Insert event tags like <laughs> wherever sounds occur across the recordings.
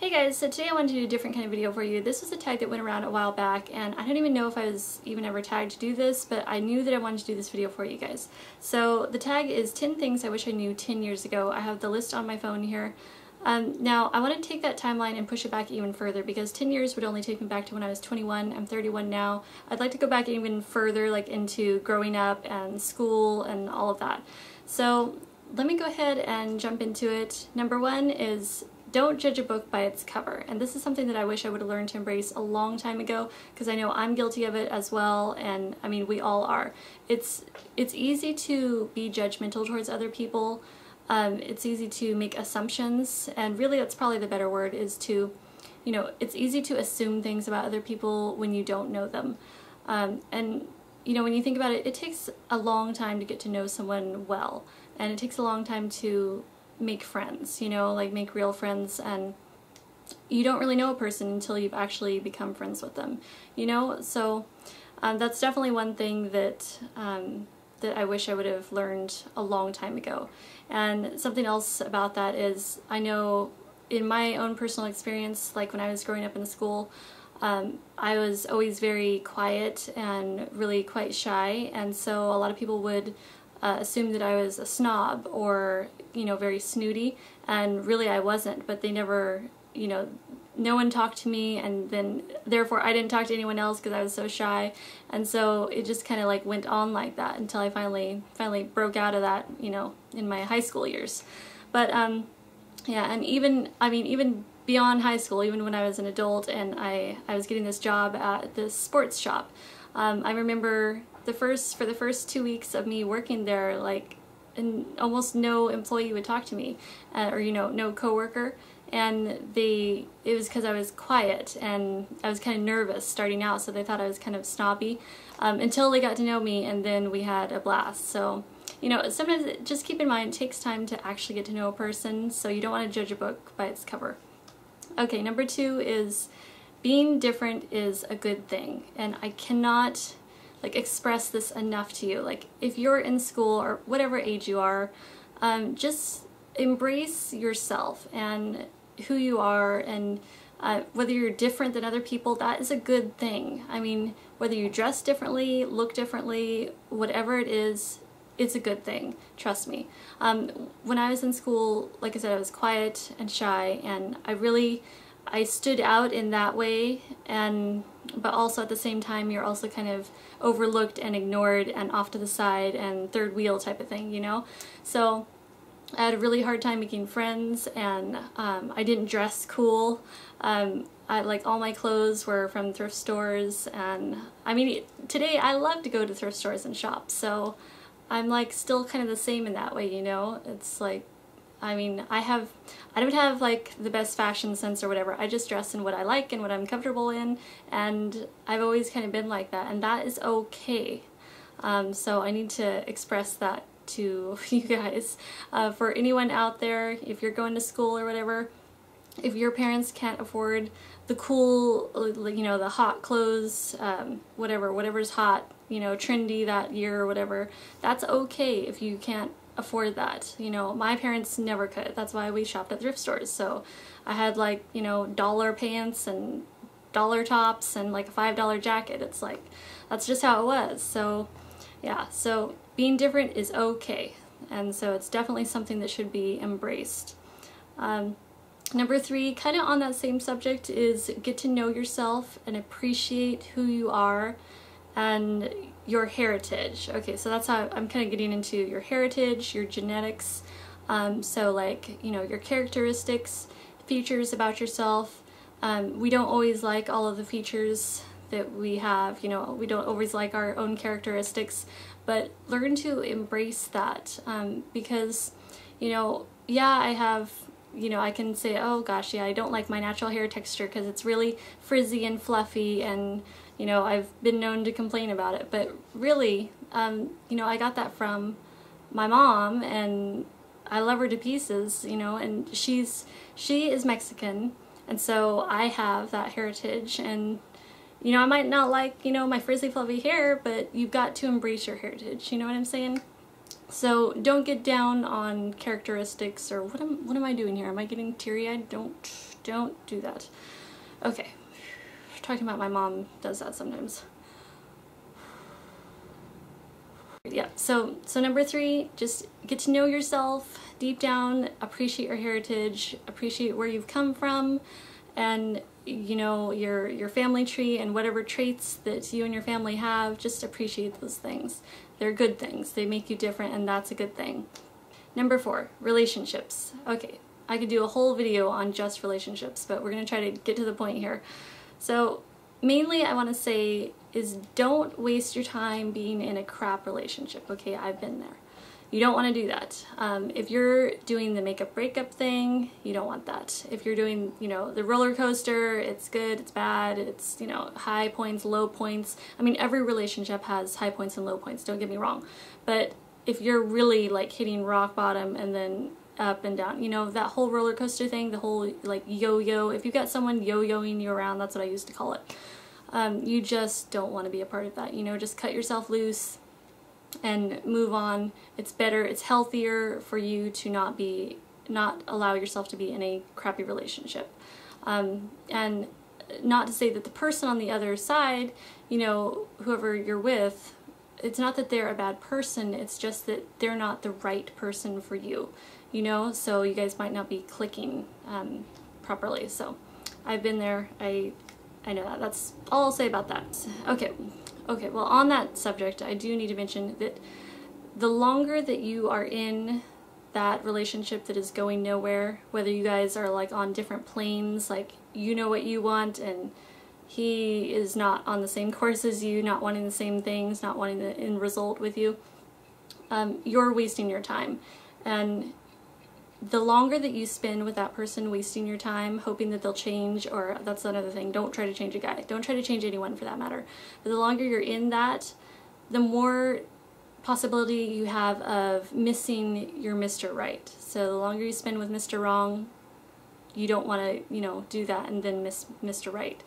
Hey guys, so today I wanted to do a different kind of video for you. This was a tag that went around a while back and I don't even know if I was even ever tagged to do this, but I knew that I wanted to do this video for you guys. So the tag is 10 things I wish I knew 10 years ago. I have the list on my phone here. Um, now I want to take that timeline and push it back even further because 10 years would only take me back to when I was 21. I'm 31 now. I'd like to go back even further like into growing up and school and all of that. So let me go ahead and jump into it. Number one is don't judge a book by its cover. And this is something that I wish I would have learned to embrace a long time ago because I know I'm guilty of it as well and I mean we all are. It's it's easy to be judgmental towards other people. Um, it's easy to make assumptions and really that's probably the better word is to you know it's easy to assume things about other people when you don't know them. Um, and you know when you think about it it takes a long time to get to know someone well and it takes a long time to make friends, you know, like make real friends and you don't really know a person until you've actually become friends with them, you know? So um, that's definitely one thing that um, that I wish I would have learned a long time ago. And something else about that is I know in my own personal experience, like when I was growing up in school, um, I was always very quiet and really quite shy, and so a lot of people would uh, assumed that I was a snob or, you know, very snooty, and really I wasn't, but they never, you know, no one talked to me, and then therefore I didn't talk to anyone else because I was so shy, and so it just kind of like went on like that until I finally, finally broke out of that, you know, in my high school years. But, um, yeah, and even, I mean, even beyond high school, even when I was an adult and I, I was getting this job at this sports shop, um, I remember the first for the first two weeks of me working there, like, and almost no employee would talk to me, uh, or you know, no coworker, and they it was because I was quiet and I was kind of nervous starting out, so they thought I was kind of snobby, um, until they got to know me, and then we had a blast. So. You know, sometimes just keep in mind it takes time to actually get to know a person, so you don't want to judge a book by its cover. Okay, number two is being different is a good thing, and I cannot like express this enough to you. Like if you're in school or whatever age you are, um, just embrace yourself and who you are and uh, whether you're different than other people, that is a good thing. I mean, whether you dress differently, look differently, whatever it is, it's a good thing. Trust me. Um, when I was in school, like I said, I was quiet and shy, and I really, I stood out in that way, and but also at the same time you're also kind of overlooked and ignored and off to the side and third wheel type of thing, you know? So I had a really hard time making friends and um, I didn't dress cool. Um, I, like all my clothes were from thrift stores and I mean today I love to go to thrift stores and shop so I'm like still kind of the same in that way you know it's like I mean, I have, I don't have like the best fashion sense or whatever. I just dress in what I like and what I'm comfortable in, and I've always kind of been like that, and that is okay. Um, so I need to express that to <laughs> you guys. Uh, for anyone out there, if you're going to school or whatever, if your parents can't afford the cool, you know, the hot clothes, um, whatever, whatever's hot, you know, trendy that year or whatever, that's okay if you can't afford that. You know, my parents never could. That's why we shopped at thrift stores. So I had like, you know, dollar pants and dollar tops and like a $5 jacket. It's like, that's just how it was. So yeah, so being different is okay. And so it's definitely something that should be embraced. Um, number three, kind of on that same subject, is get to know yourself and appreciate who you are and your heritage. Okay, so that's how I'm kind of getting into your heritage, your genetics. Um, so like, you know, your characteristics, features about yourself. Um, we don't always like all of the features that we have, you know, we don't always like our own characteristics, but learn to embrace that um, because, you know, yeah, I have you know, I can say, oh gosh, yeah, I don't like my natural hair texture because it's really frizzy and fluffy and you know, I've been known to complain about it, but really, um, you know, I got that from my mom and I love her to pieces, you know, and she's, she is Mexican and so I have that heritage and, you know, I might not like, you know, my frizzy fluffy hair, but you've got to embrace your heritage, you know what I'm saying? So don't get down on characteristics or what am, what am I doing here? Am I getting teary-eyed? Don't Don't do that. Okay. Talking about my mom does that sometimes. Yeah, so so number three, just get to know yourself deep down, appreciate your heritage, appreciate where you've come from, and you know your your family tree and whatever traits that you and your family have. Just appreciate those things. They're good things. They make you different, and that's a good thing. Number four, relationships. Okay, I could do a whole video on just relationships, but we're gonna try to get to the point here. So mainly I want to say is don't waste your time being in a crap relationship. Okay, I've been there. You don't want to do that. Um, if you're doing the makeup breakup thing, you don't want that. If you're doing, you know, the roller coaster, it's good, it's bad, it's, you know, high points, low points. I mean, every relationship has high points and low points, don't get me wrong. But if you're really like hitting rock bottom and then up and down, you know, that whole roller coaster thing, the whole like yo-yo, if you've got someone yo-yoing you around, that's what I used to call it um, you just don't want to be a part of that. You know, just cut yourself loose and move on. It's better, it's healthier for you to not be, not allow yourself to be in a crappy relationship. Um, and not to say that the person on the other side, you know, whoever you're with, it's not that they're a bad person, it's just that they're not the right person for you, you know, so you guys might not be clicking um, properly. So I've been there, I I know that. That's all I'll say about that. Okay. Okay, well on that subject, I do need to mention that the longer that you are in that relationship that is going nowhere, whether you guys are like on different planes, like you know what you want and he is not on the same course as you, not wanting the same things, not wanting the end result with you, um, you're wasting your time. And the longer that you spend with that person wasting your time hoping that they'll change or that's another thing don't try to change a guy don't try to change anyone for that matter but the longer you're in that the more possibility you have of missing your Mr. Right so the longer you spend with Mr. Wrong you don't want to you know do that and then miss Mr. Right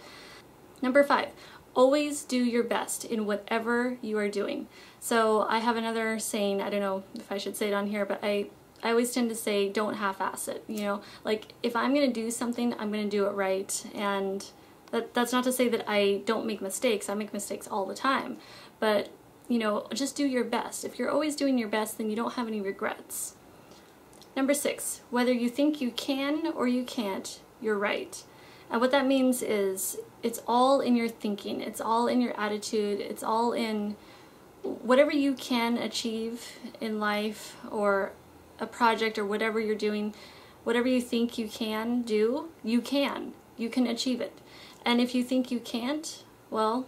number five always do your best in whatever you are doing so I have another saying I don't know if I should say it on here but I I always tend to say don't half-ass it, you know? Like, if I'm gonna do something, I'm gonna do it right, and that, that's not to say that I don't make mistakes, I make mistakes all the time, but, you know, just do your best. If you're always doing your best, then you don't have any regrets. Number six, whether you think you can or you can't, you're right. And what that means is it's all in your thinking, it's all in your attitude, it's all in whatever you can achieve in life or a project or whatever you're doing, whatever you think you can do, you can. You can achieve it. And if you think you can't, well,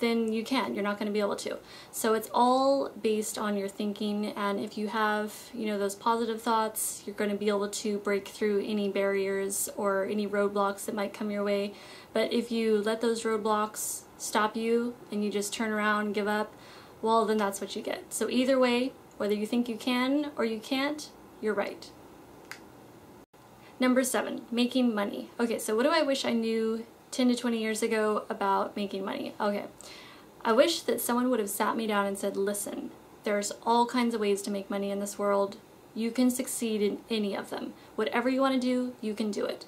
then you can. You're not going to be able to. So it's all based on your thinking and if you have, you know, those positive thoughts, you're going to be able to break through any barriers or any roadblocks that might come your way. But if you let those roadblocks stop you and you just turn around and give up, well, then that's what you get. So either way, whether you think you can or you can't, you're right. Number seven, making money. Okay, so what do I wish I knew 10 to 20 years ago about making money? Okay, I wish that someone would have sat me down and said, listen, there's all kinds of ways to make money in this world. You can succeed in any of them. Whatever you want to do, you can do it.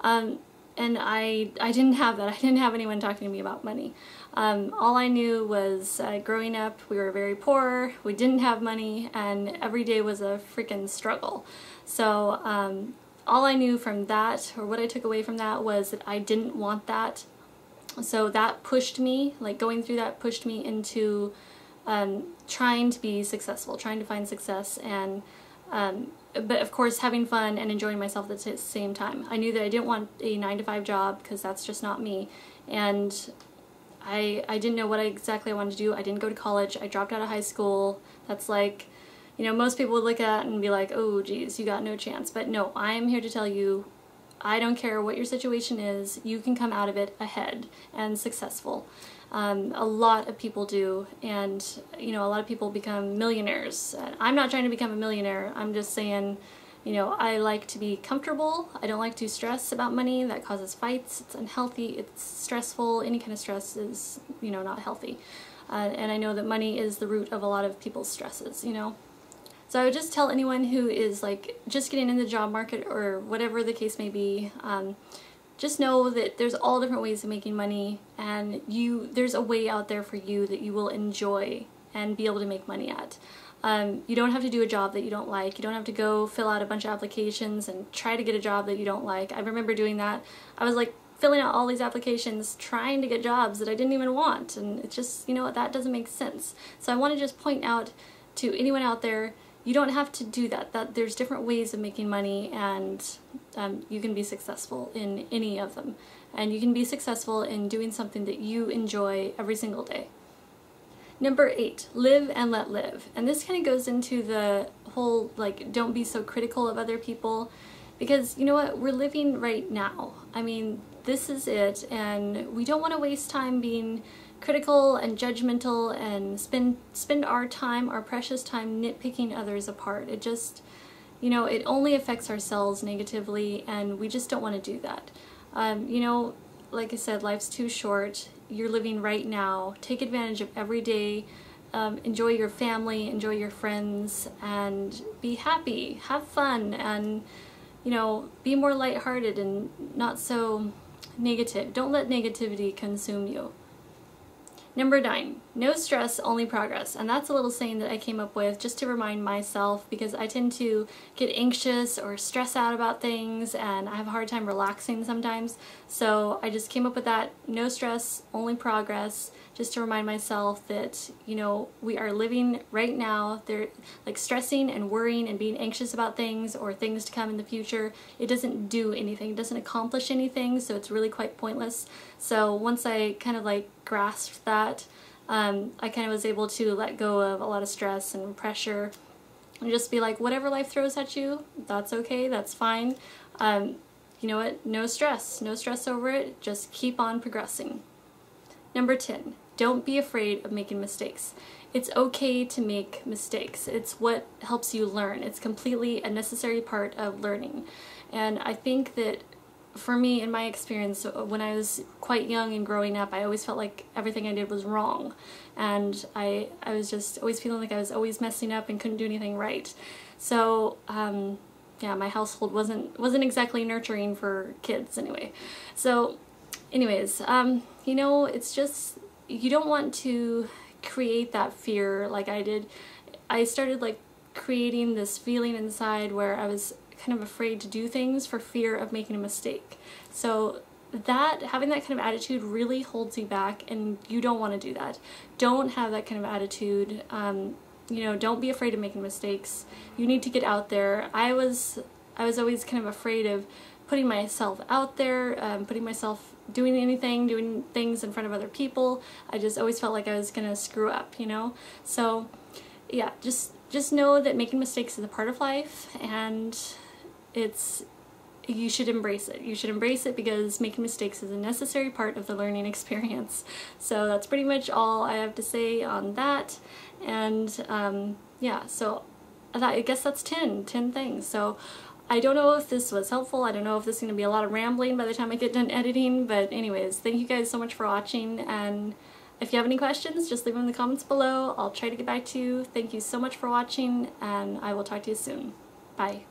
Um, and I, I didn't have that. I didn't have anyone talking to me about money. Um, all I knew was uh, growing up, we were very poor, we didn't have money, and every day was a freaking struggle. So um, all I knew from that, or what I took away from that, was that I didn't want that. So that pushed me, like going through that pushed me into um, trying to be successful, trying to find success, and um, but of course having fun and enjoying myself at the same time. I knew that I didn't want a 9 to 5 job because that's just not me and I, I didn't know what I exactly I wanted to do. I didn't go to college. I dropped out of high school. That's like, you know, most people would look at and be like, oh geez, you got no chance. But no, I am here to tell you, I don't care what your situation is, you can come out of it ahead and successful. Um, a lot of people do, and you know, a lot of people become millionaires. I'm not trying to become a millionaire, I'm just saying, you know, I like to be comfortable. I don't like to stress about money. That causes fights. It's unhealthy. It's stressful. Any kind of stress is, you know, not healthy. Uh, and I know that money is the root of a lot of people's stresses, you know. So I would just tell anyone who is like just getting in the job market or whatever the case may be, um, just know that there's all different ways of making money and you there's a way out there for you that you will enjoy and be able to make money at. Um, you don't have to do a job that you don't like. You don't have to go fill out a bunch of applications and try to get a job that you don't like. I remember doing that. I was like filling out all these applications trying to get jobs that I didn't even want and it's just, you know what, that doesn't make sense. So I want to just point out to anyone out there you don't have to do that. That there's different ways of making money, and um, you can be successful in any of them. And you can be successful in doing something that you enjoy every single day. Number eight, live and let live. And this kind of goes into the whole like, don't be so critical of other people. Because you know what? We're living right now. I mean, this is it, and we don't want to waste time being critical and judgmental and spend spend our time, our precious time nitpicking others apart. It just, you know, it only affects ourselves negatively and we just don't want to do that. Um, you know, like I said, life's too short. You're living right now. Take advantage of every day. Um, enjoy your family, enjoy your friends, and be happy. Have fun, and you know, be more lighthearted and not so negative. Don't let negativity consume you. Number nine, no stress, only progress. And that's a little saying that I came up with just to remind myself because I tend to get anxious or stress out about things and I have a hard time relaxing sometimes. So I just came up with that no stress, only progress just to remind myself that, you know, we are living right now. They're like stressing and worrying and being anxious about things or things to come in the future. It doesn't do anything, it doesn't accomplish anything, so it's really quite pointless. So once I kind of like grasped that, um, I kind of was able to let go of a lot of stress and pressure and just be like, whatever life throws at you, that's okay, that's fine. Um, you know what? No stress. No stress over it. Just keep on progressing. Number 10. Don't be afraid of making mistakes. It's okay to make mistakes. It's what helps you learn. It's completely a necessary part of learning. And I think that for me, in my experience, when I was quite young and growing up, I always felt like everything I did was wrong. And I, I was just always feeling like I was always messing up and couldn't do anything right. So, um, yeah, my household wasn't, wasn't exactly nurturing for kids anyway. So, anyways, um, you know, it's just you don't want to create that fear like I did. I started like creating this feeling inside where I was kind of afraid to do things for fear of making a mistake. So that having that kind of attitude really holds you back and you don't want to do that. Don't have that kind of attitude. Um, you know, don't be afraid of making mistakes. You need to get out there. I was I was always kind of afraid of putting myself out there, um, putting myself doing anything, doing things in front of other people. I just always felt like I was gonna screw up, you know? So yeah, just just know that making mistakes is a part of life and it's you should embrace it. You should embrace it because making mistakes is a necessary part of the learning <laughs> experience. So that's pretty much all I have to say on that. And um, yeah, so I guess that's 10, 10 things. So I don't know if this was helpful. I don't know if this is going to be a lot of rambling by the time I get done editing, but anyways, thank you guys so much for watching, and if you have any questions, just leave them in the comments below. I'll try to get back to you. Thank you so much for watching, and I will talk to you soon. Bye.